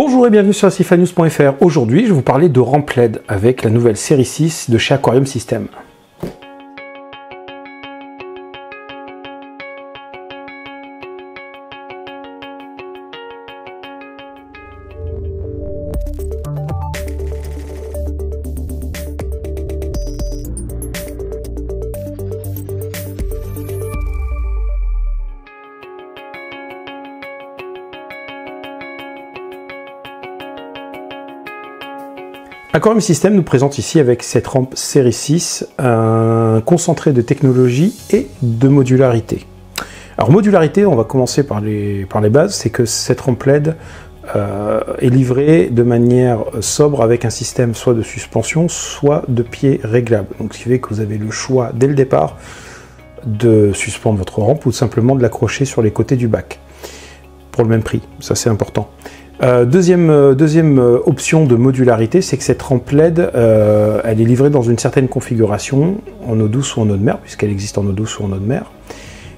Bonjour et bienvenue sur sifanews.fr. Aujourd'hui, je vais vous parler de ramp LED avec la nouvelle série 6 de chez Aquarium System. Aquarium System nous présente ici avec cette rampe série 6 un concentré de technologie et de modularité. Alors modularité, on va commencer par les, par les bases, c'est que cette rampe LED euh, est livrée de manière sobre avec un système soit de suspension, soit de pied réglable. Donc ce qui fait que vous avez le choix dès le départ de suspendre votre rampe ou simplement de l'accrocher sur les côtés du bac pour le même prix. Ça c'est important. Euh, deuxième, euh, euh, option de modularité, c'est que cette rampe LED, elle est livrée dans une certaine configuration, en eau douce ou en eau de mer, puisqu'elle existe en eau douce ou en eau de mer.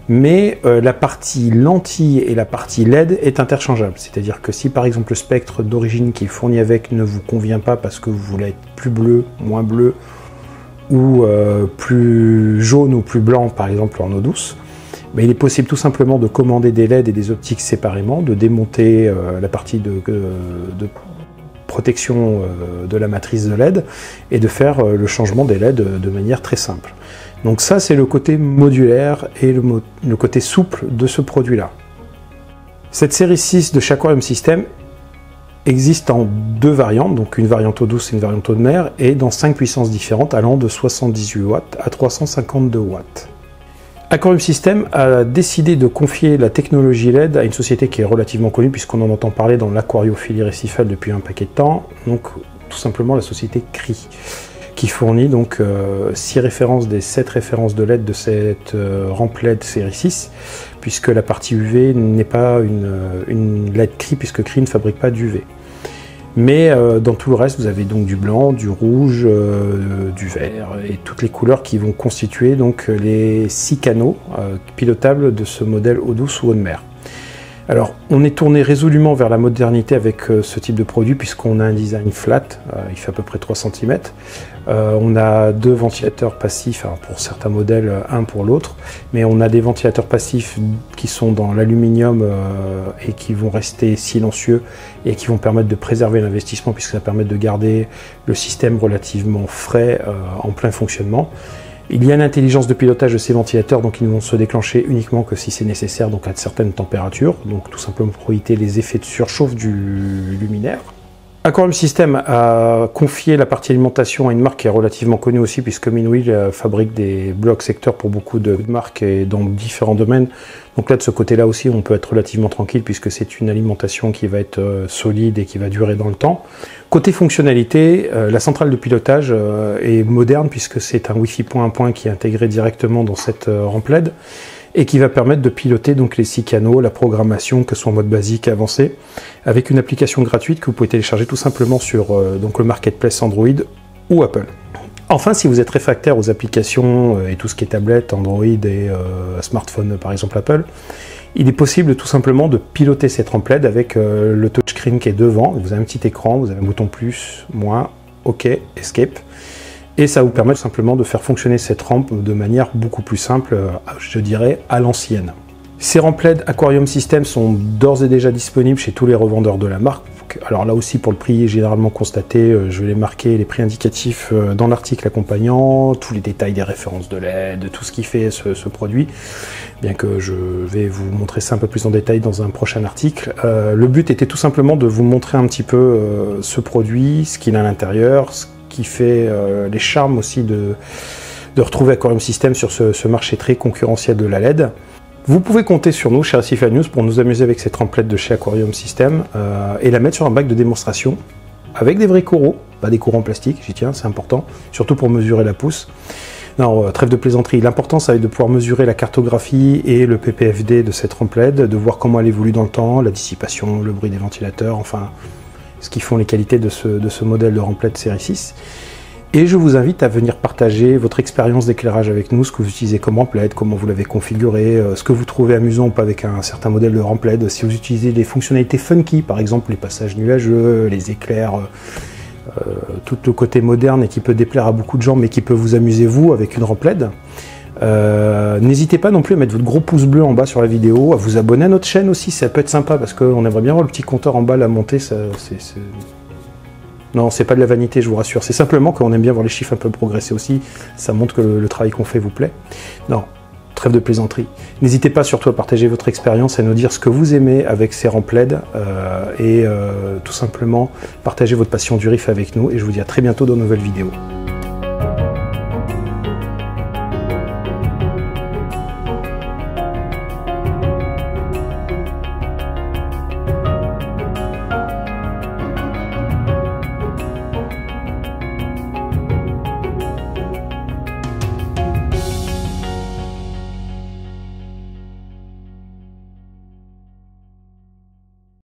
Mais la partie lentille et la partie LED est interchangeable. C'est-à-dire que si par exemple le spectre d'origine qui est fourni avec ne vous convient pas parce que vous voulez être plus bleu, moins bleu, ou plus jaune ou plus blanc par exemple en eau douce, il est possible tout simplement de commander des LED et des optiques séparément, de démonter euh, la partie de, protection euh, de la matrice de LED et de faire euh, le changement des LED de manière très simple. Donc ça c'est le côté modulaire et le, côté souple de ce produit-là. Cette série 6 de Aquarium System existe en deux variantes, donc une variante eau douce et une variante eau de mer, et dans cinq puissances différentes allant de 78 watts à 352 watts. Aquarium System a décidé de confier la technologie LED à une société qui est relativement connue puisqu'on en entend parler dans l'aquariophilie récifale depuis un paquet de temps, donc tout simplement la société CRI, qui fournit donc 6 euh, références des 7 références de LED de cette euh, rampe LED série 6, puisque la partie UV n'est pas une, euh, une LED CRI puisque CRI ne fabrique pas d'UV. Mais euh, dans tout le reste, vous avez donc du blanc, du rouge, euh, du vert et toutes les couleurs qui vont constituer donc les six canaux euh, pilotables de ce modèle eau douce ou eau de mer. Alors, on est tourné résolument vers la modernité avec euh, ce type de produit puisqu'on a un design flat, euh, il fait à peu près 3 cm. Euh, on a deux ventilateurs passifs, pour certains modèles, un pour l'autre, mais on a des ventilateurs passifs qui sont dans l'aluminium et qui vont rester silencieux et qui vont permettre de préserver l'investissement puisque ça permet de garder le système relativement frais en plein fonctionnement. Il y a l'intelligence de pilotage de ces ventilateurs, donc ils ne vont se déclencher uniquement que si c'est nécessaire, donc à certaines températures, donc tout simplement pour éviter les effets de surchauffe du luminaire. Aquarium System a confié la partie alimentation à une marque qui est relativement connue aussi, puisque Minwheel euh, fabrique des blocs secteurs pour beaucoup de marques et dans différents domaines. Donc là, de ce côté-là aussi, on peut être relativement tranquille, puisque c'est une alimentation qui va être euh, solide et qui va durer dans le temps. Côté fonctionnalité, euh, la centrale de pilotage est moderne, puisque c'est un Wi-Fi point à point qui est intégré directement dans cette rampe LED et qui va permettre de piloter donc les six canaux, la programmation, que ce soit en mode basique, avancé, avec une application gratuite que vous pouvez télécharger tout simplement sur euh, donc le marketplace Android ou Apple. Enfin, si vous êtes réfractaire aux applications euh, et tout ce qui est tablette, Android et euh, smartphone, par exemple Apple, il est possible tout simplement de piloter cette LED avec le touchscreen qui est devant. Vous avez un petit écran, vous avez un bouton plus, moins, OK, Escape et ça vous permet simplement de faire fonctionner cette rampe de manière beaucoup plus simple, euh, je dirais à l'ancienne. Ces rampes LED Aquarium System sont d'ores et déjà disponibles chez tous les revendeurs de la marque. Alors là aussi pour le prix généralement constaté, euh, je vais les marquer les prix indicatifs euh, dans l'article accompagnant, tous les détails des références de LED, tout ce qui fait ce, produit, bien que je vais vous montrer ça un peu plus en détail dans un prochain article. le but était tout simplement de vous montrer un petit peu ce produit, ce qu'il a à l'intérieur, qui fait euh, les charmes aussi de, de retrouver Aquarium System sur ce, marché très concurrentiel de la LED. Vous pouvez compter sur nous chez Asifa News pour nous amuser avec cette tremplette de chez Aquarium System euh, et la mettre sur un bac de démonstration avec des vrais coraux, pas des courants plastiques, j'y tiens, c'est important, surtout pour mesurer la pousse. Non, euh, trêve de plaisanterie. L'important, ça va être de pouvoir mesurer la cartographie et le PPFD de cette tremplette, de voir comment elle évolue dans le temps, la dissipation, le bruit des ventilateurs, enfin, ce qui font les qualités de ce, modèle de remplette série 6. Et je vous invite à venir partager votre expérience d'éclairage avec nous, ce que vous utilisez comme Rampled, comment vous l'avez configuré, euh, ce que vous trouvez amusant ou pas avec un certain modèle de Rampled, si vous utilisez des fonctionnalités funky, par exemple les passages nuageux, les éclairs, euh, euh, tout le côté moderne et qui peut déplaire à beaucoup de gens, mais qui peut vous amuser vous avec une Rampled. N'hésitez pas non plus à mettre votre gros pouce bleu en bas sur la vidéo, à vous abonner à notre chaîne aussi, ça peut être sympa parce qu'on aimerait bien voir le petit compteur en bas la monter, c'est non, c'est pas de la vanité, je vous rassure. C'est simplement qu'on aime bien voir les chiffres un peu progresser aussi. Ça montre que le, travail qu'on fait vous plaît. Non, trêve de plaisanterie. N'hésitez pas surtout à partager votre expérience et nous dire ce que vous aimez avec ces remplaids euh, et euh, tout simplement partager votre passion du riff avec nous. Et je vous dis à très bientôt dans de nouvelles vidéos.